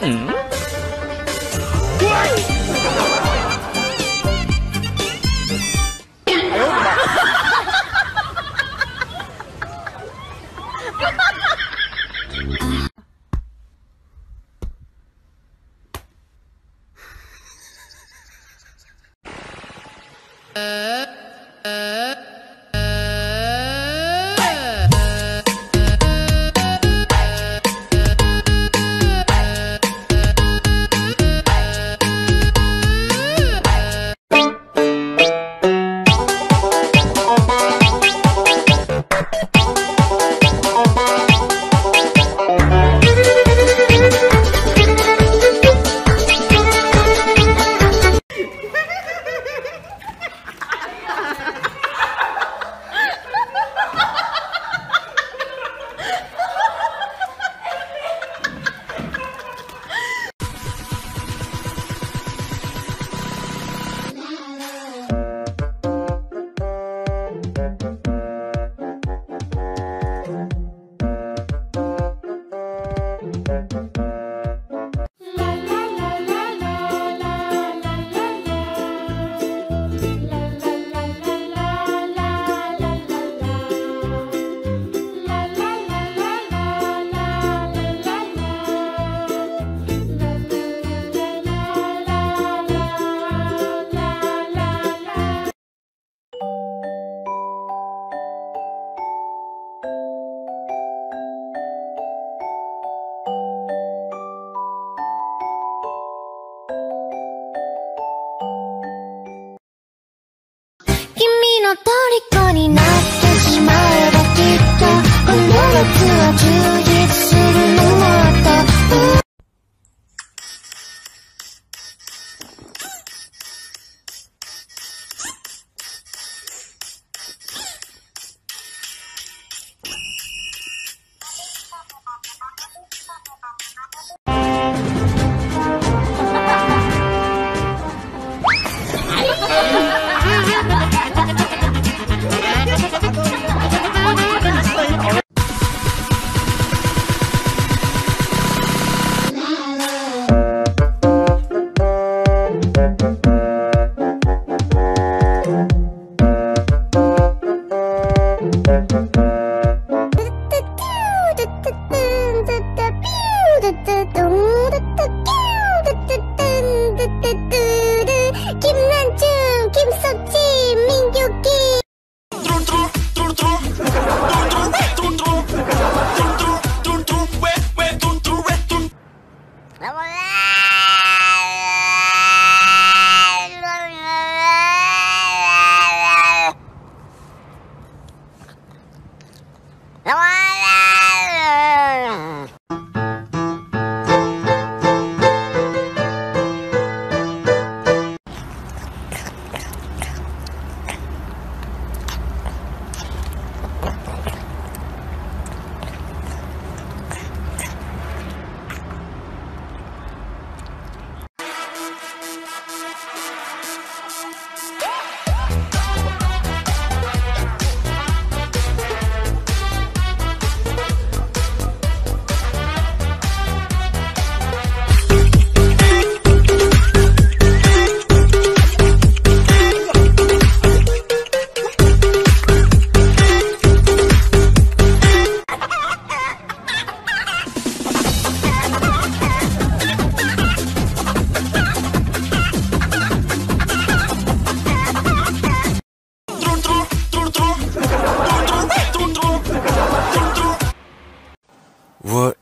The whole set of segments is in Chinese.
嗯。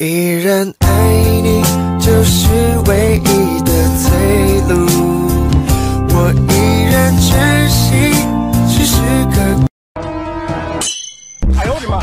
依然爱你，就是唯一的退路。我依然珍惜时时刻刻。哎呦我的妈！